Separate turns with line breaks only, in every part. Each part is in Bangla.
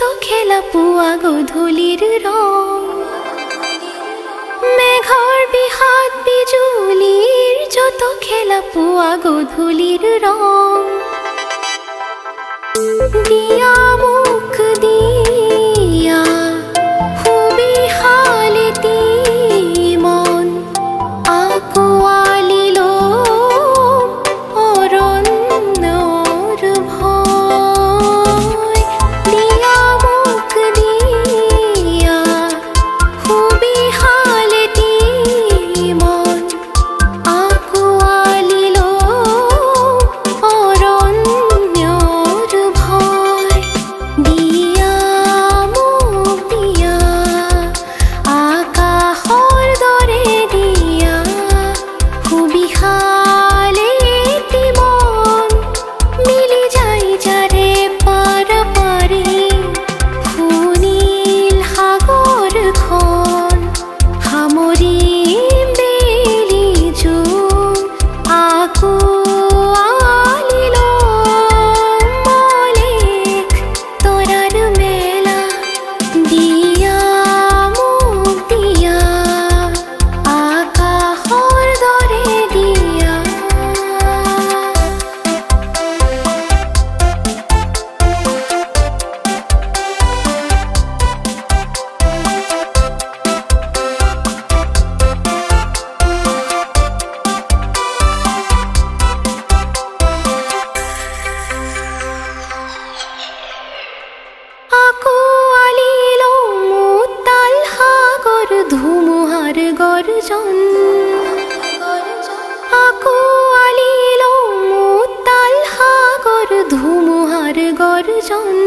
তো খেলা পুয়া গধূলির রং। মেঘর বিহাত বিজুলির যত খেলা পুয়া গধূলির রং। দিয়া গর্জন। আকুয়ালিল মুতাল হাগর ধুমুহার গর্জন।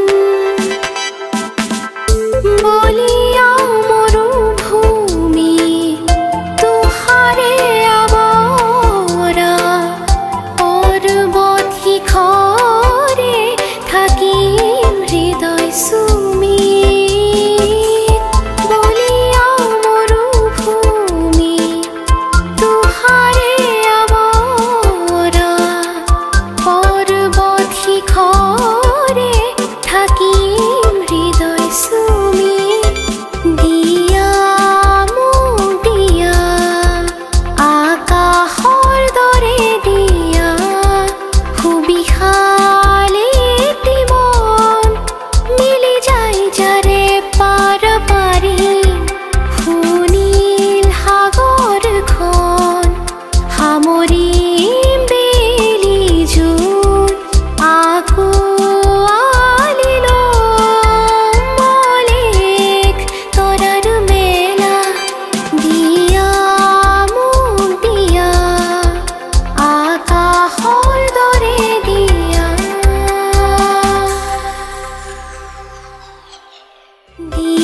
đi